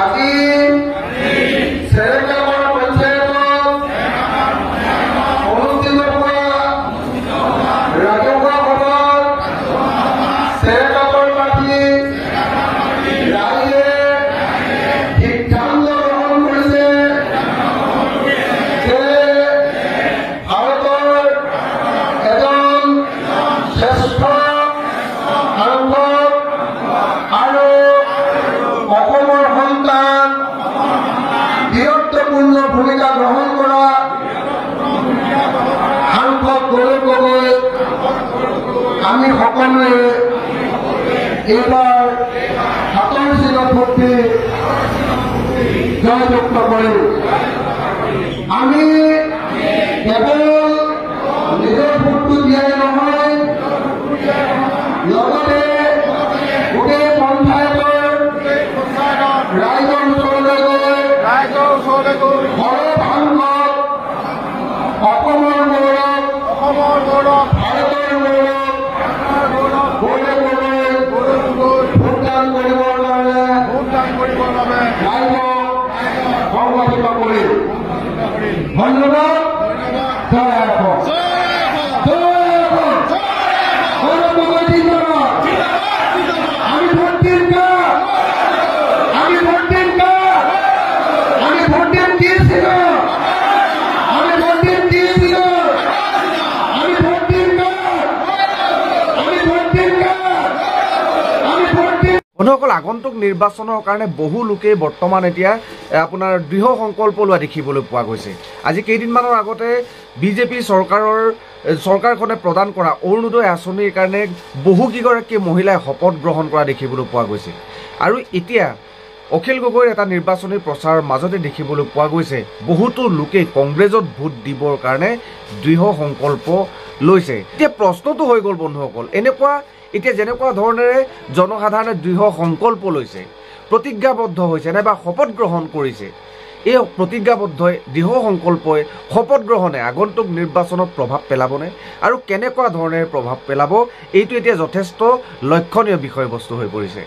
আজি বীৰত্বপূৰ্ণ ভূমিকা গ্রহণ করা। সাংসদ গৌরব গগৈ আমি সকলোৱে এইবাৰ সাতৰ চিনত ভক্তি জয়যুক্ত কৰিম আমি কেৱল ধন্যবাদ জয় অসম জয় অসম বন্ধুসকল আগন্তুক নিৰ্বাচনৰ কাৰণে বহু লোকেই বৰ্তমান এতিয়া আপোনাৰ দৃঢ় সংকল্প লোৱা দেখিবলৈ পোৱা গৈছে। আজি কেইদিনমানৰ আগতে বিজেপি চৰকাৰৰ চৰকাৰখনে প্ৰদান কৰা অৰুণোদয় আঁচনিৰ কাৰণে বহুকেইগৰাকী মহিলাই শপত গ্ৰহণ কৰা দেখিবলৈ পোৱা গৈছে। আৰু এতিয়া অখিল গগৈৰ এটা নিৰ্বাচনী প্ৰচাৰৰ মাজতে দেখিবলৈ পোৱা গৈছে। বহুতো লোকে কংগ্ৰেছত ভোট দিবৰ কাৰণে দৃঢ় সংকল্প লৈছে। এতিয়া প্ৰশ্নটো হৈ গ'ল বন্ধুসকল এনেকুৱা এতিয়া যেনেকুৱা ধৰণেৰে জনসাধাৰণে দৃঢ় সংকল্প লৈছে প্ৰতিজ্ঞাবদ্ধ হৈছে নাইবা শপত গ্ৰহণ কৰিছে এই প্ৰতিজ্ঞাবদ্ধই দৃঢ় সংকল্পই শপত গ্ৰহণে আগন্তুক নিৰ্বাচনত প্ৰভাৱ পেলাবনে আৰু কেনেকুৱা ধৰণেৰে প্ৰভাৱ পেলাব এইটো এতিয়া যথেষ্ট লক্ষণীয় বিষয়বস্তু হৈ পৰিছে।